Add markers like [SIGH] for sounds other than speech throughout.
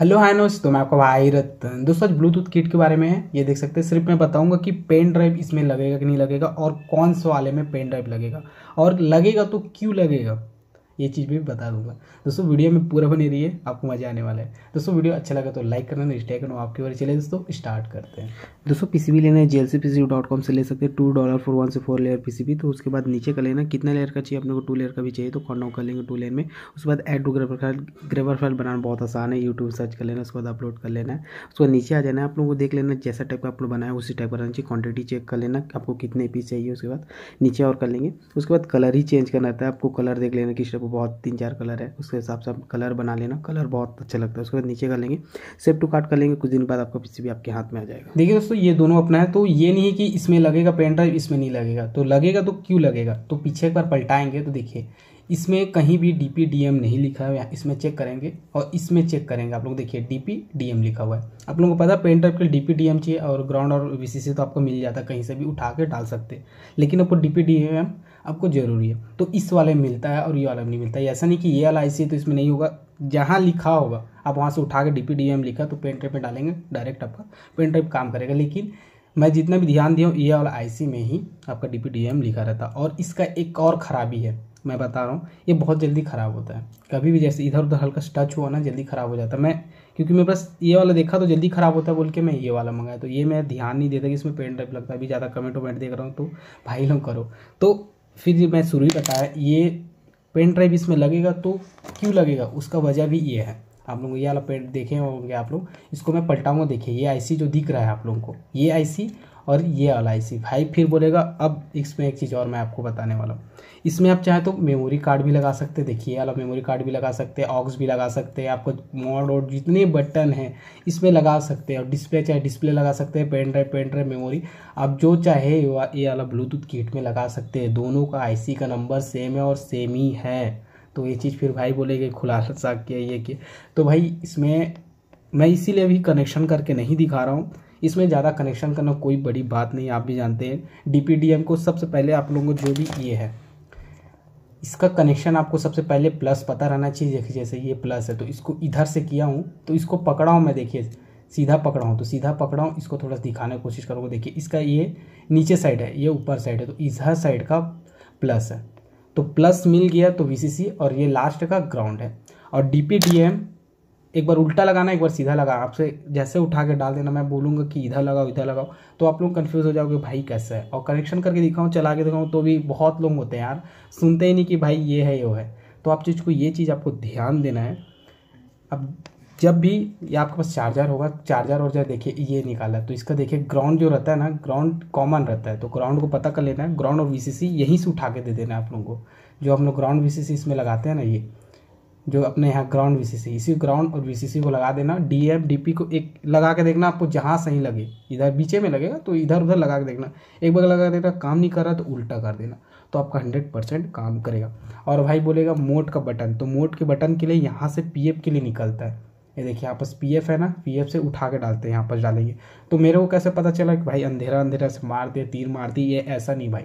Hello, हाय तो मैं आपका भाई रतन। दोस्तों ब्लूटूथ किट के बारे में है। ये देख सकते हैं, सिर्फ़ मैं बताऊँगा कि पेन ड्राइव इसमें लगेगा कि नहीं लगेगा और कौन से वाले में पेन ड्राइव लगेगा। और लगेगा तो क्यों लगेगा? ये चीज़ भी बता दूँगा। दोस्तों, वीडियो में पूरा बने रही है आपको मज़ा आने वाला है। दोस्तों, वीडियो अच्छा लगा तो लाइक करना स्टे करना आपके बारे चले दोस्तों स्टार्ट करते हैं। दोस्तों पीसीबी लेना है JL C P dot com से ले सकते हैं। टू डॉलर फोर वन से फोर लेयर पीसीबी तो उसके बाद नीचे का लेना कितना लेयर का चाहिए? अपने को टू लेयर का भी चाहिए तो कॉन्डाउन कर लेंगे टू लेयर में। उसके बाद एड टू ग्रेवर फ़ाइल ग्रेवर फ़ाइल बनाना बहुत आसान है। यूट्यूब सर्च कर लेना, उसके बाद अपलोड कर लेना है। उसके बाद नीचे आ जाना है, आप लोगों को देख लेना जैसा टाइप का अपलोड बनाया उसी टाइप का रहना चाहिए। क्वान्टिटी चेक कर लेना, आपको कितने पीस चाहिए, उसके बाद नीचे और कर लेंगे। उसके बाद कलर ही चेंज करना रहता है, आपको कलर देख लेना, किस टाइप बहुत तीन चार कलर है, उसके हिसाब से आप कलर बना लेना। कलर बहुत अच्छा लगता है, उसके बाद नीचे कर लेंगे सेव टू कार्ड कर लेंगे, कुछ दिन बाद आपका पीसी भी आपके हाथ में आ जाएगा। देखिए दोस्तों, ये दोनों अपना है तो ये नहीं है कि इसमें लगेगा पेन ड्राइव इसमें नहीं लगेगा। तो लगेगा तो क्यों लगेगा? तो पीछे एक बार पलटाएँगे तो देखिए, इसमें कहीं भी डी पी नहीं लिखा है, इसमें चेक करेंगे और इसमें चेक करेंगे। आप लोग देखिए डी पी लिखा हुआ है। आप लोगों को पता है पेन ड्राइव के डी पी चाहिए और ग्राउंड और वी सी सी तो आपको मिल जाता है, कहीं से भी उठा के डाल सकते लेकिन आपको डी पी एम आपको ज़रूरी है। तो इस वाले में मिलता है और ये वाला में नहीं मिलता। है ऐसा नहीं कि ये वाला आईसी तो इसमें नहीं होगा। जहाँ लिखा होगा, आप वहाँ से उठा के डी पी एम लिखा तो पेन ड्राइव में डालेंगे डायरेक्ट आपका पेन ड्राइव काम करेगा। लेकिन मैं जितना भी ध्यान दिया हूँ, ये वाला आईसी में ही आपका डी पी डी लिखा रहता और इसका एक और ख़राबी है, मैं बता रहा हूँ, ये बहुत जल्दी ख़राब होता है। कभी भी जैसे इधर उधर हल्का टच हुआ ना, जल्दी ख़राब हो जाता है। मैं, क्योंकि मैं बस ये वाला देखा तो जल्दी ख़राब होता है बोल के मैं ये वाला मंगाया। तो ये मैं ध्यान नहीं देता कि इसमें पेन ड्राइव लगता है। अभी ज़्यादा कमेंट वमेंट देख रहा हूँ तो भाई लोग करो। तो फिर मैं शुरू ही बताया ये पेन ड्राइव इसमें लगेगा तो क्यों लगेगा? उसका वजह भी ये है। आप लोग ये वाला पेन देखे होंगे आप लोग। इसको मैं पलटाऊँगा, देखिए, ये आईसी जो दिख रहा है आप लोगों को, ये आईसी और ये वाला आईसी भाई, फिर बोलेगा, अब इसमें एक चीज़ और मैं आपको बताने वाला हूँ। इसमें आप चाहे तो मेमोरी कार्ड भी लगा सकते हैं, देखिए वाला मेमोरी कार्ड भी लगा सकते हैं ऑक्स भी लगा सकते हैं, आपको मोड और जितने बटन हैं, इसमें लगा सकते हैं, और डिस्प्ले चाहे डिस्प्ले लगा सकते हैं pen drive pen drive memory आप जो चाहे ये वाला ब्लूटूथ किट में लगा सकते हैं। दोनों का आईसी का नंबर सेम है और सेम ही है। तो ये चीज़ फिर भाई बोलेगे, खुलासा किया, ये कि तो भाई इसमें, मैं इसीलिए अभी कनेक्शन करके नहीं दिखा रहा हूँ। इसमें ज़्यादा कनेक्शन करना कोई बड़ी बात नहीं, आप भी जानते हैं। डीपीडीएम को सबसे पहले आप लोगों को जो भी ये है, इसका कनेक्शन आपको सबसे पहले प्लस पता रहना चाहिए देखिए जैसे ये प्लस है। तो इसको इधर से किया हूँ तो इसको पकड़ा हूँ मैं, देखिए, सीधा पकड़ा हूँ। तो सीधा पकड़ा हूँ, इसको थोड़ा दिखाने की कोशिश करूँगा। देखिए, इसका ये नीचे साइड है, ये ऊपर साइड है तो इधर साइड का प्लस है। तो प्लस मिल गया तो वी और ये लास्ट का ग्राउंड है। और डी एक बार उल्टा लगाना, एक बार सीधा लगा आपसे जैसे उठा के डाल देना, मैं बोलूँगा कि इधर लगाओ इधर लगाओ। तो आप लोग कन्फ्यूज़ हो जाओगे, भाई कैसे है? और कनेक्शन करके दिखाऊँ, चला के दिखाऊँ तो भी बहुत लोग होते हैं यार। सुनते ही नहीं कि भाई ये है, यो है। तो आप चीज़ को, ये चीज़ आपको ध्यान देना है। अब जब भी ये आपके पास चार्जर होगा चार्जर और देखिए, ये निकाला तो इसका देखिए ग्राउंड जो रहता है ना ग्राउंड कॉमन रहता है। तो ग्राउंड को पता कर लेना है ग्राउंड और वीसीसी यहीं से उठा के दे देना है आप लोगों को। जो हम लोग ग्राउंड वीसीसी इसमें लगाते हैं ना ये, जो अपने यहाँ ग्राउंड वीसीसी इसी ग्राउंड और वीसीसी को लगा देना। डी एफ़ को एक लगा के देखना आपको जहाँ सही लगे। इधर बीचे में लगेगा तो इधर उधर लगा के देखना। एक बार लगा देना काम नहीं कर रहा तो उल्टा कर देना। तो आपका हंड्रेड परसेंट काम करेगा। और भाई बोलेगा मोट का बटन तो मोट के बटन के लिए यहाँ से पीएफ के लिए निकलता है। ये देखिए, यहाँ पर पी है ना पीएफ से उठा के डालते हैं, यहाँ पर डालेंगे। तो मेरे को कैसे पता चला कि भाई अंधेरा अंधेरा से मार दिया, तीर मार दी, ये ऐसा नहीं भाई।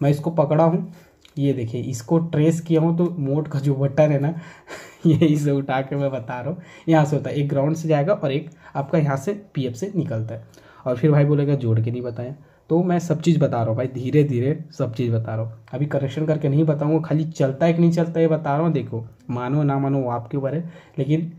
मैं इसको पकड़ा हूँ, ये देखिए, इसको ट्रेस किया हूँ तो मोट का जो बटन है ना, [LAUGHS] ये इसे उठा के मैं बता रहा हूँ। यहाँ से होता है, एक ग्राउंड से जाएगा और एक आपका यहाँ से पीएफ से निकलता है। और फिर भाई बोलेगा, जोड़ के नहीं बताएँ। तो मैं सब चीज़ बता रहा हूँ भाई धीरे धीरे सब चीज़ बता रहा हूँ। अभी करेक्शन करके नहीं बताऊँगा, खाली चलता है कि नहीं चलता है बता रहा हूँ। देखो, मानो ना मानो वो आपके ऊपर है, लेकिन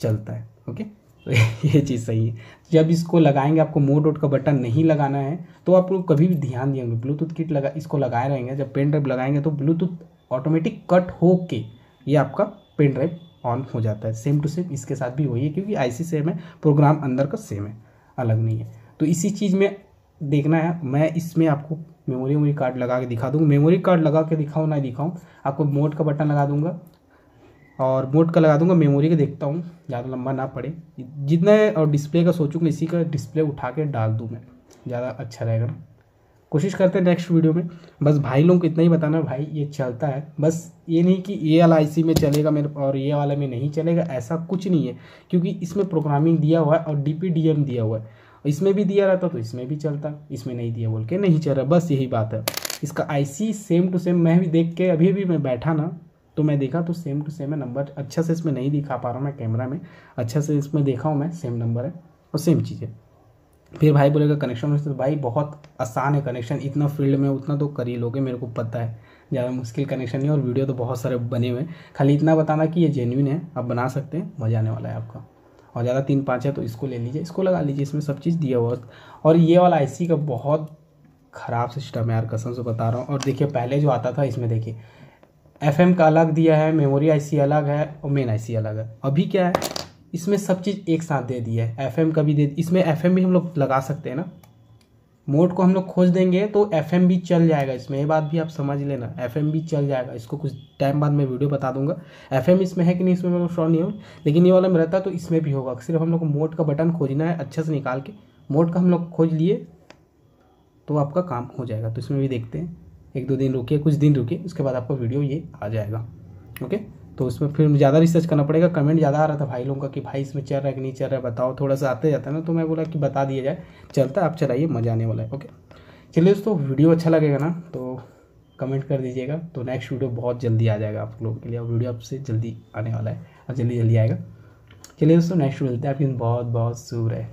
चलता है ओके तो [LAUGHS] ये चीज़ सही है। जब इसको लगाएँगे, आपको मोड वोड का बटन नहीं लगाना है तो आप लोग कभी भी ध्यान देंगे। ब्लूटूथ किट लगा, इसको लगाए रहेंगे। जब पेन ड्राइव लगाएँगे तो ब्लूटूथ ऑटोमेटिक कट हो के ये आपका पेन ड्राइव ऑन हो जाता है। सेम टू सेम इसके साथ भी वही है, क्योंकि आईसी सेम है प्रोग्राम अंदर का सेम है, अलग नहीं है। तो इसी चीज़ में देखना है, मैं इसमें आपको मेमोरी मेमोरी कार्ड लगा के दिखा दूँगा। मेमोरी कार्ड लगा के दिखाऊँ, ना दिखाऊँ, आपको मोड का बटन लगा दूँगा। और मोड का लगा दूँगा मेमोरी का देखता हूँ, ज़्यादा लंबा ना पड़े। जितना, और डिस्प्ले का सोचूँगा, इसी का डिस्प्ले उठा के डाल दूँ मैं, ज़्यादा अच्छा रहेगा ना। कोशिश करते हैं नेक्स्ट वीडियो में। बस भाई लोगों को इतना ही बताना, भाई ये चलता है। बस ये नहीं कि ये वाला आईसी में चलेगा मेरे, और ये वाला में नहीं चलेगा, ऐसा कुछ नहीं है। क्योंकि इसमें प्रोग्रामिंग दिया हुआ है और डी दिया हुआ है। इसमें भी दिया रहता तो इसमें भी चलता, इसमें नहीं दिया बोल के नहीं चल रहा, बस यही बात है। इसका आईसी सेम टू सेम मैं भी देख के, अभी भी मैं बैठा ना तो मैं देखा तो सेम टू सेम है नंबर अच्छा से इसमें नहीं दिखा पा रहा हूँ मैं कैमरा में अच्छा से इसमें देखा हूँ मैं सेम नंबर है और सेम चीज़ है। फिर भाई बोलेगा कनेक्शन तो भाई बहुत आसान है कनेक्शन इतना फ़ील्ड में, उतना तो कर ही लोगे, मेरे को पता है। ज़्यादा मुश्किल कनेक्शन नहीं और वीडियो तो बहुत सारे बने हुए हैं। खाली इतना बताना कि ये जेन्यून है, आप बना सकते हैं, मज़ा आने वाला है आपका। और ज़्यादा तीन पाँच है तो इसको ले लीजिए, इसको लगा लीजिए, इसमें सब चीज़ दिया हुआ और ये वाला आईसी का बहुत ख़राब सिस्टम है यार, कसम से बता रहा हूँ। और देखिए, पहले जो आता था, इसमें देखिए एफएम का अलग दिया है मेमोरी आईसी अलग है और मेन आईसी अलग है। अभी क्या है? इसमें सब चीज़ एक साथ दे दिया है। एफएम का भी दे इसमें एफएम भी हम लोग लगा सकते हैं ना। मोड को हम लोग खोज देंगे तो एफएम भी चल जाएगा। इसमें ये बात भी आप समझ लेना। एफएम भी चल जाएगा। इसको कुछ टाइम बाद मैं वीडियो बता दूँगा। एफएम इसमें है कि नहीं, इसमें मैं श्योर नहीं हूँ। लेकिन ये वाला में रहता तो इसमें भी होगा। सिर्फ़ हम लोग को मोड का बटन खोजना है, अच्छे से निकाल के। मोड का हम लोग खोज लिए तो आपका काम हो जाएगा। तो इसमें भी देखते हैं। एक दो दिन रुकिए, कुछ दिन रुकिए, उसके बाद आपका वीडियो ये आ जाएगा ओके तो उसमें फिर ज़्यादा रिसर्च करना पड़ेगा कमेंट ज़्यादा आ रहा था भाई लोगों का कि भाई इसमें चल रहा है कि नहीं चल रहा है, बताओ, थोड़ा सा आते जाता है ना तो मैं बोला कि बता दिया जाए, चलता आप चलाइए, मज़ा आने वाला है ओके चलिए दोस्तों वीडियो अच्छा लगेगा ना तो कमेंट कर दीजिएगा तो नेक्स्ट वीडियो बहुत जल्दी आ जाएगा आप लोगों के लिए वीडियो आपसे जल्दी आने वाला है, और जल्दी जल्दी आएगा। चलिए दोस्तों नेक्स्ट वीडियो मिलते हैं, आपकी बहुत बहुत शुभ है